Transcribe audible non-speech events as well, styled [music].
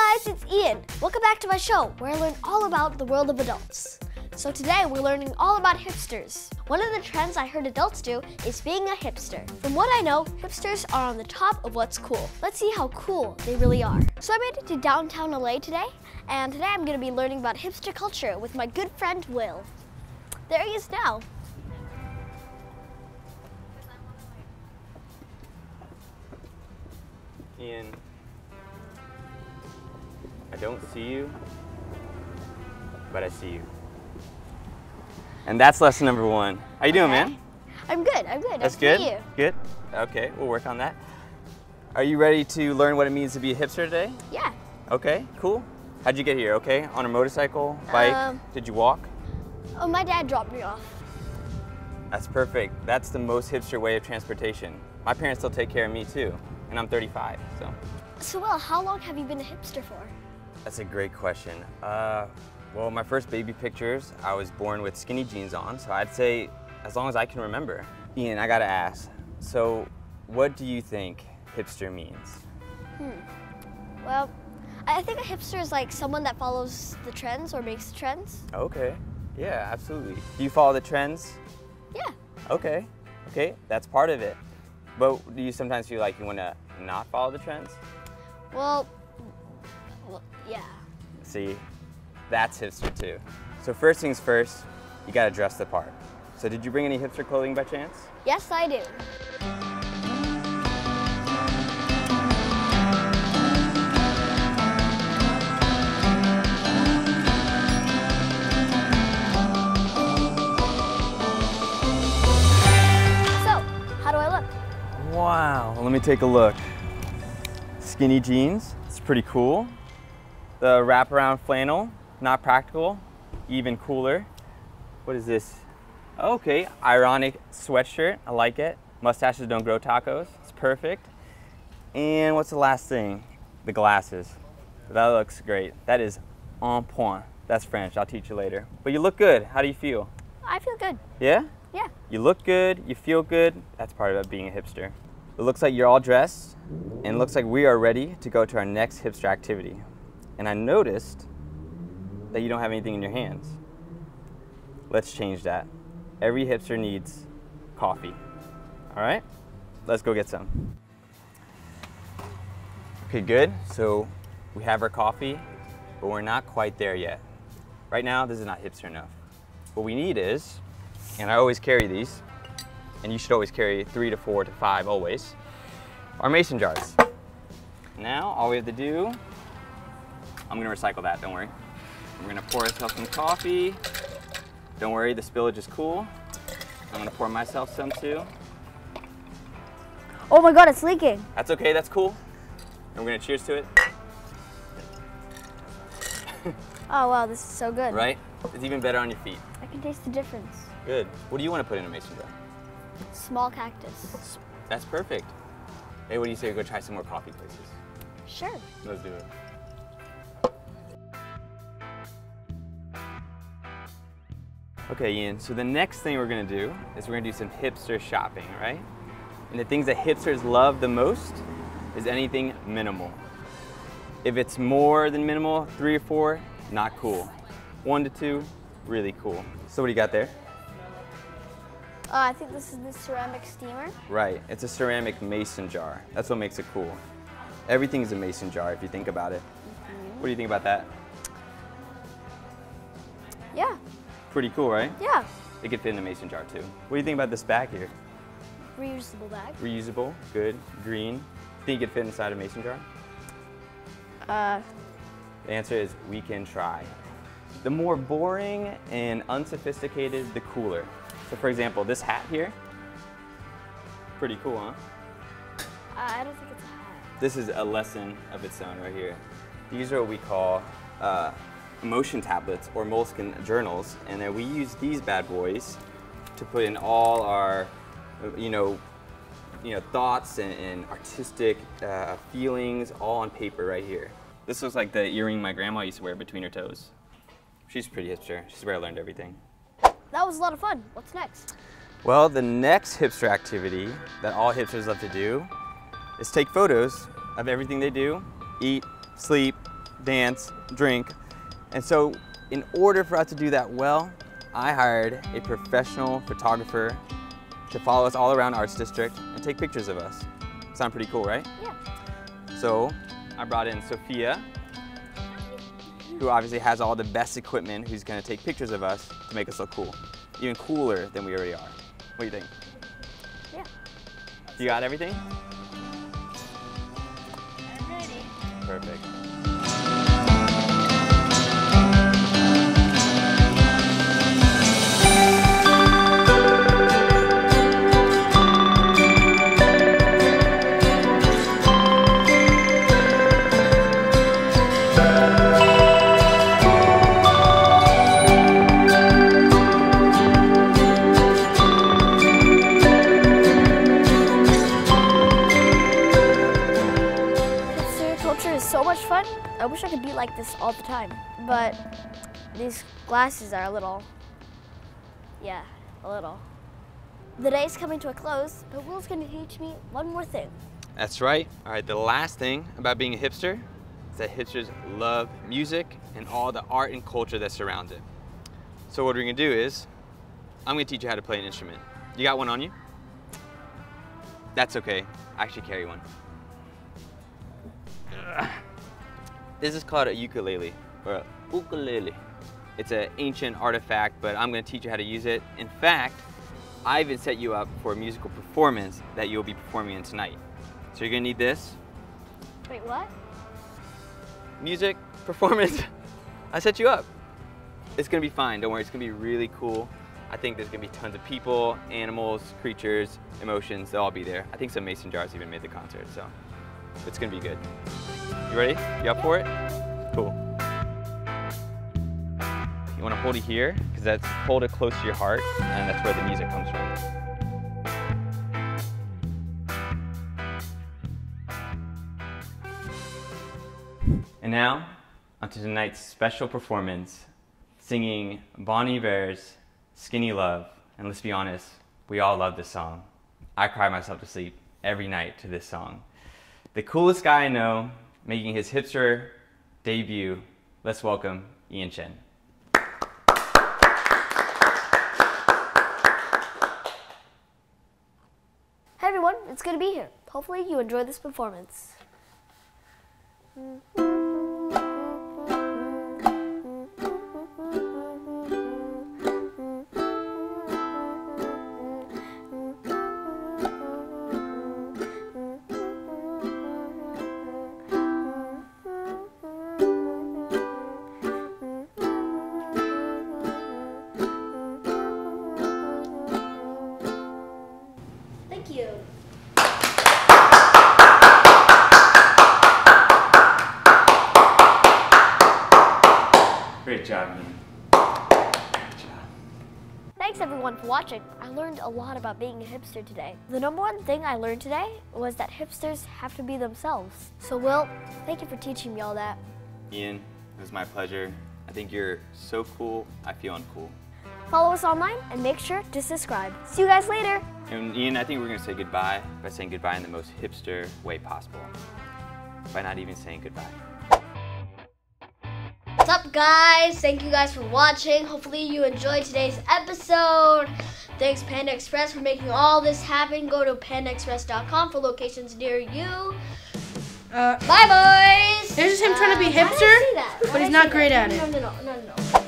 guys, it's Ian. Welcome back to my show where I learn all about the world of adults. So today we're learning all about hipsters. One of the trends I heard adults do is being a hipster. From what I know, hipsters are on the top of what's cool. Let's see how cool they really are. So I made it to downtown LA today, and today I'm gonna be learning about hipster culture with my good friend Will. There he is now. Ian, don't see you, but I see you. And that's lesson number one. How you doing, man? I'm good, I'm good. That's good? You. Good? Okay, we'll work on that. Are you ready to learn what it means to be a hipster today? Yeah. Okay, cool. How'd you get here, okay? On a motorcycle, bike? Um, Did you walk? Oh, my dad dropped me off. That's perfect. That's the most hipster way of transportation. My parents still take care of me too, and I'm 35, so. So, Will, how long have you been a hipster for? That's a great question. Uh, well, my first baby pictures, I was born with skinny jeans on, so I'd say as long as I can remember. Ian, I gotta ask, so what do you think hipster means? Hmm. Well, I think a hipster is like someone that follows the trends or makes the trends. Okay, yeah, absolutely. Do you follow the trends? Yeah. Okay, okay, that's part of it. But do you sometimes feel like you wanna not follow the trends? Well, well yeah. See, that's hipster too. So first things first, you gotta dress the part. So did you bring any hipster clothing by chance? Yes, I do. So, how do I look? Wow, let me take a look. Skinny jeans, it's pretty cool. The wraparound flannel, not practical, even cooler. What is this? Okay, ironic sweatshirt, I like it. Mustaches don't grow tacos, it's perfect. And what's the last thing? The glasses. That looks great. That is en point. That's French, I'll teach you later. But you look good, how do you feel? I feel good. Yeah? Yeah. You look good, you feel good. That's part of being a hipster. It looks like you're all dressed, and it looks like we are ready to go to our next hipster activity. And I noticed that you don't have anything in your hands. Let's change that. Every hipster needs coffee. All right? Let's go get some. Okay, good. So we have our coffee, but we're not quite there yet. Right now, this is not hipster enough. What we need is and I always carry these, and you should always carry three to four to five always, our mason jars. Now, all we have to do, I'm gonna recycle that, don't worry. We're gonna pour ourselves some coffee. Don't worry, the spillage is cool. I'm gonna pour myself some too. Oh my god, it's leaking. That's okay, that's cool. And we're gonna cheers to it, [laughs] Oh wow, this is so good. right? It's even better on your feet. I can taste the difference. Good. What do you wanna put in a mason jar? Small cactus. That's perfect. Hey, what do you say we go try some more coffee places? Sure. Let's do it. Okay, Ian, so the next thing we're gonna do is we're gonna do some hipster shopping, right? And the things that hipsters love the most is anything minimal. If it's more than minimal, three or four, not cool. One to two, really cool. So what do you got there? Uh, I think this is the ceramic steamer. Right, it's a ceramic mason jar. That's what makes it cool. Everything's a mason jar if you think about it. What do you think about that? Yeah. Pretty cool, right? Yeah. It could fit in a mason jar too. What do you think about this bag here? Reusable bag. Reusable, good, green. Think it could fit inside a mason jar? Uh, The answer is we can try. The more boring and unsophisticated, the cooler. So for example, this hat here, pretty cool, huh? Uh, I don't think it's a hat. This is a lesson of its own right here. These are what we call uh, emotion tablets or Moleskine journals, and then we use these bad boys to put in all our, you know, you know, thoughts and, and artistic uh, feelings all on paper right here. This looks like the earring my grandma used to wear between her toes. She's pretty hipster. She's where I learned everything. That was a lot of fun. What's next? Well, the next hipster activity that all hipsters love to do is take photos of everything they do, eat, sleep, dance, drink. And so in order for us to do that well, I hired a professional photographer to follow us all around Arts District and take pictures of us. Sound pretty cool, right? Yeah. So I brought in Sophia, who obviously has all the best equipment, who's gonna take pictures of us to make us look cool. Even cooler than we already are. What do you think? Yeah. You got everything? I'm ready. Perfect. Like this all the time. But these glasses are a little, yeah, a little. The day's coming to a close, but Will's gonna teach me one more thing. That's right. All right, the last thing about being a hipster is that hipsters love music and all the art and culture that surrounds it. So what we're gonna do is, I'm gonna teach you how to play an instrument. You got one on you? That's okay. I actually carry one. Ugh. This is called a ukulele, or a ukulele. It's an ancient artifact, but I'm gonna teach you how to use it. In fact, I even set you up for a musical performance that you'll be performing in tonight. So you're gonna need this, Wait, what? music, performance. [laughs] I set you up. It's gonna be fine, don't worry, it's gonna be really cool. I think there's gonna be tons of people, animals, creatures, emotions, they'll all be there. I think some mason jars even made the concert, so it's gonna be good. You ready? You up for it? Cool. You wanna hold it here, because that's hold it close to your heart, and that's where the music comes from. And now, onto tonight's special performance, singing Bon Iver's Skinny Love. And let's be honest, we all love this song. I cry myself to sleep every night to this song. The coolest guy I know, making his hipster debut, let's welcome Ian Chen. Hey everyone, it's good to be here. Hopefully you enjoy this performance. Thank Thanks everyone for watching. I learned a lot about being a hipster today. The number one thing I learned today was that hipsters have to be themselves. So Will, thank you for teaching me all that. Ian, it was my pleasure. I think you're so cool, I feel uncool. Follow us online and make sure to subscribe. See you guys later. And Ian, I think we're gonna say goodbye by saying goodbye in the most hipster way possible. By not even saying goodbye. Up guys? Thank you guys for watching. Hopefully you enjoyed today's episode. Thanks Panda Express for making all this happen. Go to pandaexpress.com for locations near you. Uh, Bye boys! This is him trying to be Uh, why did I hipster, say that? Why but he's not great that? at it. No, no, no, no, no.